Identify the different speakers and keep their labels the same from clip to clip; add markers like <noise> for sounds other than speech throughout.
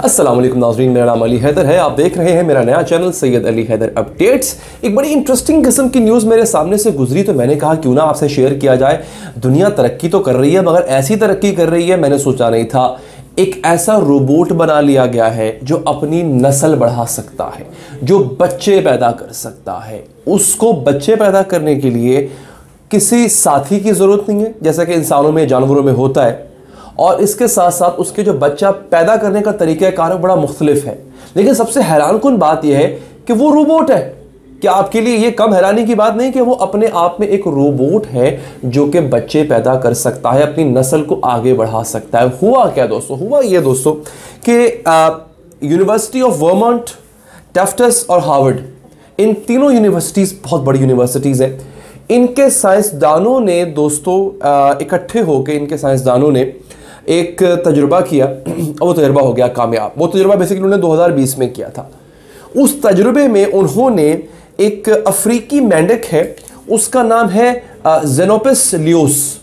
Speaker 1: वालेकुम नाजरीन, मेरा नाम अली हैदर है। आप देख रहे हैं मेरा नया चैनल सैयद अली हैदर अपडेट्स। एक बड़ी इंटरेस्टिंग किस्म की न्यूज़ मेरे सामने से गुजरी तो मैंने कहा, क्यों ना आपसे शेयर किया जाए? दुनिया तरक्की तो कर रही है, मगर ऐसी तरक्की कर रही है, मैंने सोचा नहीं था। एक ऐसा रोबोट बना लिया गया है, जो अपनी नस्ल बढ़ा सकता है, जो बच्चे पैदा कर सकता है। उसको बच्चे पैदा करने के लिए किसी साथी की ज़रूरत नहीं है। जैसा कि इंसानों में, जानवरों में होता है और इसके साथ साथ उसके जो बच्चा पैदा करने का तरीक़ाकार बड़ा मुख्तलिफ़ है। लेकिन सबसे हैरान कन बात यह है कि वो रोबोट है। क्या आपके लिए ये कम हैरानी की बात नहीं कि वो अपने आप में एक रोबोट है जो कि बच्चे पैदा कर सकता है, अपनी नस्ल को आगे बढ़ा सकता है? हुआ क्या दोस्तों? हुआ ये दोस्तों कि यूनिवर्सिटी ऑफ़ वर्मंट टेफ्टस और हार्वर्ड इन तीनों यूनिवर्सिटीज़ बहुत बड़ी यूनिवर्सिटीज़ हैं। इनके साइंसदानों ने दोस्तों इकट्ठे होकर इनके साइंसदानों ने एक तजुर्बा किया। और <clears throat> वो तजुर्बा हो गया कामयाब। वो तजुर्बा बेसिकली उन्होंने 2020 में किया था। उस तजुर्बे में उन्होंने एक अफ्रीकी मेंढक है। उसका नाम है जेनोपिस लियोस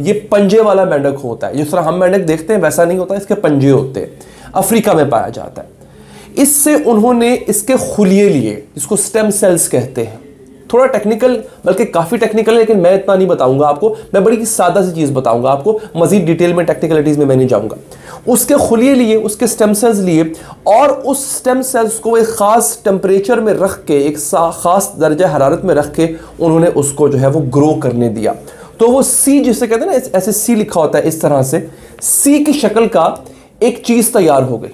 Speaker 1: ये पंजे वाला मेंढक होता है। जिस तरह हम मेंढक देखते हैं, वैसा नहीं होता। इसके पंजे होते हैं। अफ्रीका में पाया जाता है। इससे उन्होंने इसके खुलिए लिए, इसको स्टेम सेल्स कहते हैं। थोड़ा टेक्निकल बल्कि काफ़ी टेक्निकल है, लेकिन मैं इतना नहीं बताऊँगा आपको। मैं बड़ी सादा सी चीज़ बताऊँगा आपको, मजीद डिटेल में टेक्निकलिटीज़ में मैं नहीं जाऊँगा। उसके खुलिए लिए, उसके स्टेम सेल्स लिए, और उस स्टेम सेल्स को एक ख़ास टेम्परेचर में रख के, एक ख़ास दर्जा हरारत में रख के, उन्होंने उसको जो है वो ग्रो करने दिया। तो वो सी जिसे कहते हैं ना, ऐसे सी लिखा होता है इस तरह से सी की शक्ल का एक चीज़ तैयार हो गई।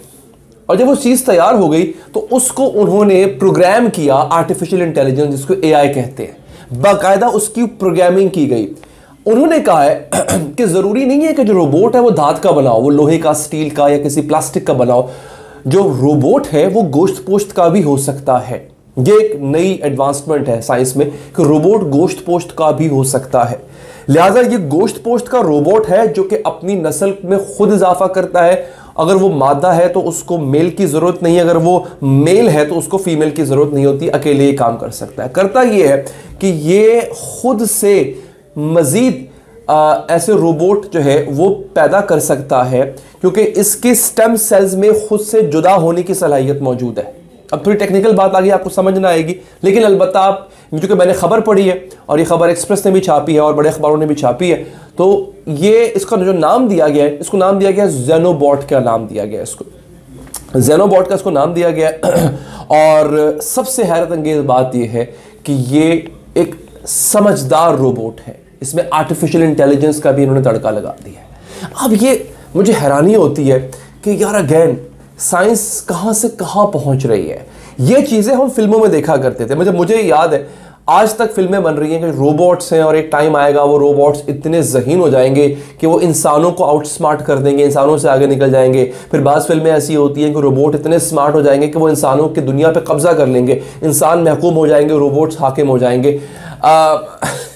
Speaker 1: और जब वो चीज़ तैयार हो गई तो उसको उन्होंने प्रोग्राम किया आर्टिफिशियल इंटेलिजेंस जिसको एआई कहते हैं। बाकायदा उसकी प्रोग्रामिंग की गई। उन्होंने कहा है <clears throat> कि ज़रूरी नहीं है कि जो रोबोट है, वो धात का बनाओ, वो लोहे का स्टील का या किसी प्लास्टिक का बनाओ। जो रोबोट है, वो गोश्त पोश्त का भी हो सकता है। ये एक नई एडवांसमेंट है साइंस में कि रोबोट गोश्त पोश्त का भी हो सकता है। लिहाजा ये गोश्त पोश्त का रोबोट है जो कि अपनी नस्ल में खुद इजाफा करता है अगर वो मादा है तो उसको मेल की ज़रूरत नहीं, अगर वो मेल है तो उसको फीमेल की ज़रूरत नहीं होती, अकेले ही काम कर सकता है। करता ये है कि ये खुद से मज़ीद ऐसे रोबोट जो है वो पैदा कर सकता है, क्योंकि इसके स्टेम सेल्स में खुद से जुदा होने की सलाहियत मौजूद है। अब थोड़ी टेक्निकल बात आ गई आपको समझ ना आएगी, लेकिन अलबत्त आप, क्योंकि मैंने खबर पढ़ी है और ये खबर एक्सप्रेस ने भी छापी है और बड़े अखबारों ने भी छापी है तो ये इसका जो नाम दिया गया है, इसको नाम दिया गया है जेनोबॉट का नाम दिया गया है इसको। जेनोबॉट का इसको नाम दिया गया है। <clears throat> और सबसे हैरत अंगेज बात यह है कि ये एक समझदार रोबोट है। इसमें आर्टिफिशियल इंटेलिजेंस का भी इन्होंने तड़का लगा दिया है। अब ये मुझे हैरानी होती है कि यार अगैन साइंस कहाँ से कहाँ पहुँच रही है? ये चीज़ें हम फ़िल्मों में देखा करते थे। मतलब मुझे याद है आज तक फ़िल्में बन रही हैं कि रोबोट्स हैं और एक टाइम आएगा वो रोबोट्स इतने जहीन हो जाएँगे कि वो इंसानों को आउट स्मार्ट कर देंगे इंसानों से आगे निकल जाएँगे। फिर बाज़ फ़िल्में ऐसी होती हैं कि रोबोट इतने स्मार्ट हो जाएँगे कि वो इंसानों की दुनिया पर कब्जा कर लेंगे। इंसान महकूम हो जाएँगे रोबोट्स हाकिम हो जाएँगे। आ,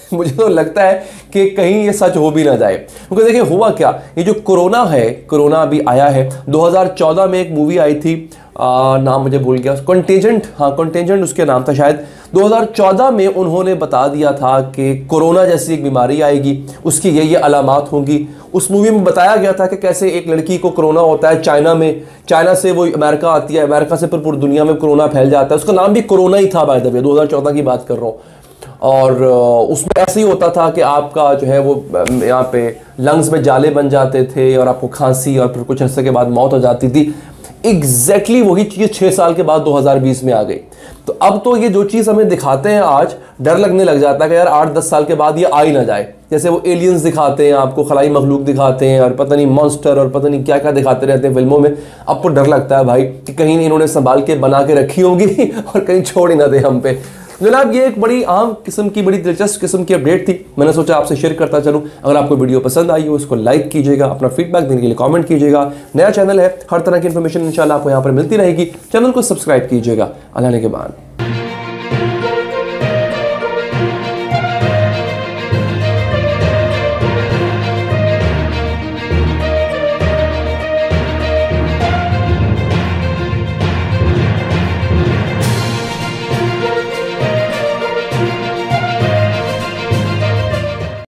Speaker 1: <laughs> मुझे तो लगता है कि कहीं ये सच हो भी ना जाए। क्योंकि देखिए हुआ क्या? ये जो कोरोना है कोरोना अभी आया है। 2014 में एक मूवी आई थी आ, नाम मुझे भूल गया कंटेजेंट हाँ कंटेजेंट उसके नाम था शायद। 2014 में उन्होंने बता दिया था कि कोरोना जैसी एक बीमारी आएगी उसकी ये ये अलामत होंगी। उस मूवी में बताया गया था कि कैसे एक लड़की को कोरोना होता है चाइना में। चाइना से वो अमेरिका आती है अमेरिका से पूरी दुनिया में कोरोना फैल जाता है। उसका नाम भी कोरोना ही था बाय द वे दो हज़ार चौदह की बात कर रहा हूँ। और उसमें ऐसे ही होता था कि आपका जो है वो यहाँ पे लंग्स में जाले बन जाते थे और आपको खांसी और फिर कुछ अर्से के बाद मौत हो जाती थी। एग्जैक्टली exactly वही चीज़ छः साल के बाद 2020 में आ गई। तो अब तो ये जो चीज़ हमें दिखाते हैं आज, डर लगने लग जाता है कि यार आठ दस साल के बाद ये आ ही ना जाए। जैसे वो एलियंस दिखाते हैं, आपको खलाई मखलूक दिखाते हैं और पता नहीं मॉन्स्टर और पता नहीं क्या क्या दिखाते रहते हैं फ़िल्मों में। अब तो डर लगता है भाई कि कहीं इन्होंने संभाल के बना के रखी होगी <laughs> और कहीं छोड़ ही ना दे हम पे। जनाब, ये एक बड़ी आम किस्म की, बड़ी दिलचस्प किस्म की अपडेट थी। मैंने सोचा आपसे शेयर करता चलूँ। अगर आपको वीडियो पसंद आई हो, उसको लाइक कीजिएगा, अपना फीडबैक देने के लिए कॉमेंट कीजिएगा। नया चैनल है, हर तरह की इन्फॉर्मेशन इन आपको यहाँ पर मिलती रहेगी। चैनल को सब्सक्राइब कीजिएगा। अल्लाह के बाद।